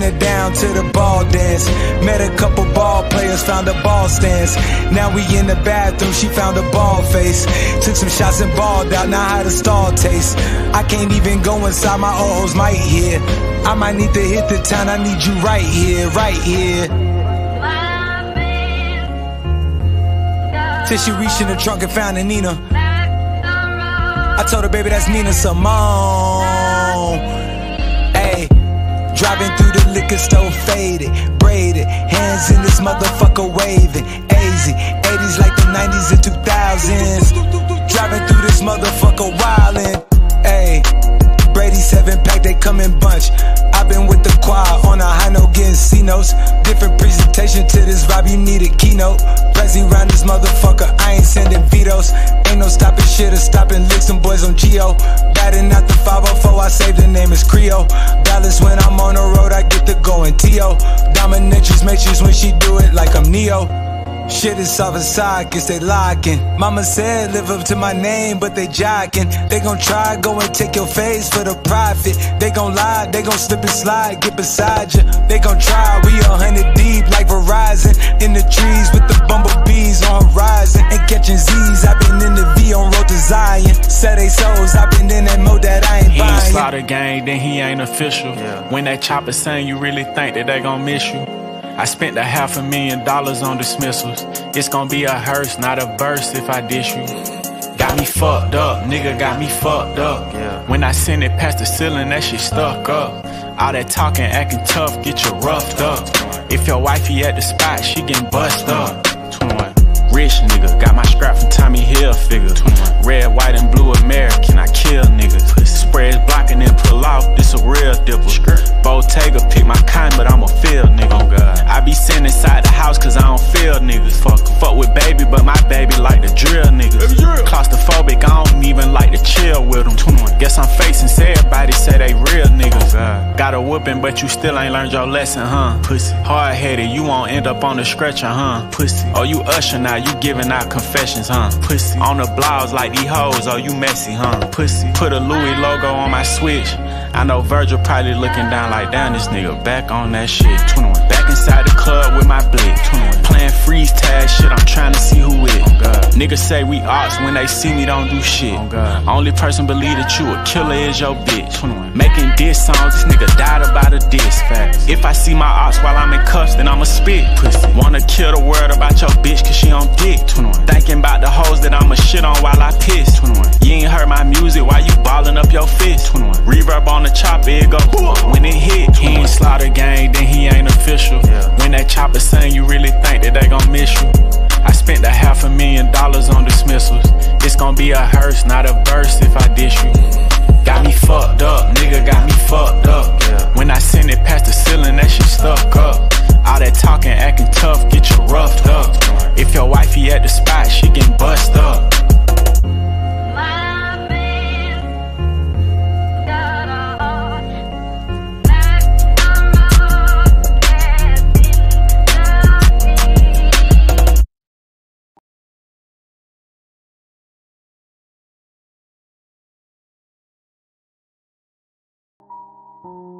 down to the ball dance. Met a couple ball players, found a ball stance. Now we in the bathroom, she found a ball face. Took some shots and balled out, now how the stall taste. I can't even go inside, my hoes might hear. I might need to hit the town, I need you right here, right here. Till she reached in the trunk and found a Nina. I told her, baby, that's Nina Simone. Driving through the liquor store, faded, braided, hands in this motherfucker waving. AZ, 80s like the 90s and 2000s. Driving through this motherfucker wildin'. Different presentation to this vibe, you need a keynote. Prezi round this motherfucker, I ain't sending vetoes. Ain't no stopping shit or stopping licks, some boys on Geo. Batting out the 504, I saved the name is Creole. Dallas when I'm on the road, I get the going T.O. Dominatrix matrix when she do it like I'm Neo. Shit is off side, guess they locking. Mama said live up to my name, but they jocking. They gon' try, go and take your face for the profit. They gon' lie, they gon' slip and slide, get beside you. They gon' try, we a hundred deep like Verizon. In the trees with the bumblebees on horizon. And catching Z's, i been in the V on road to Zion. Set they souls, i been in that mode that I ain't he buying. He ain't slaughter gang, then he ain't official. Yeah. When that chopper sing, you really think that they gon' miss you. I spent a half a million dollars on dismissals. It's gonna be a hearse, not a verse if I dish you. Got me fucked up, nigga got me fucked up. Yeah. When I send it past the ceiling, that shit stuck up. All that talking, acting tough, get you roughed up. If your wifey at the spot, she getting bust up. 21. Rich nigga, got my scrap from Tommy Hilfiger. 21. Red, white, and blue American, I kill niggas. I niggas. Fuck, fuck with baby, but my baby like the drill niggas. Claustrophobic, I don't even like to chill with them. 21. Guess I'm facing, say everybody say they real niggas. Oh Got a whooping, but you still ain't learned your lesson, huh? Pussy. Hard headed, you won't end up on the stretcher, huh? Pussy. Oh, you usher now, you giving out confessions, huh? Pussy. On the blouse like these hoes, oh, you messy, huh? Pussy. Put a Louis logo on my switch. I know Virgil probably looking down like, down this nigga back on that shit. 21. Inside the club with my blick. Playing freeze tag shit, I'm trying to see who it. Niggas say we ops when they see me don't do shit. Only person believe that you a killer is your bitch. Making diss songs, this nigga died about a diss. If I see my ops while I'm in cuffs, then I'ma spit. Wanna kill the world about your bitch cause she on dick. 21. Thinking about the hoes that I'ma shit on while I piss ain't heard my music, why you ballin' up your fist? 21. Reverb on the chop, it go when it hit. He ain't slaughter gang, then he ain't official. Yeah. When that chopper sing, you really think that they gon' miss you. I spent a half a million dollars on dismissals. It's gonna be a hearse, not a verse if I dish you. Got me fucked up, nigga, got me fucked up. Yeah. When I send it past the ceiling, that shit stuck up. All that talking, acting tough, get you roughed up. If your wifey at the spot, she get you.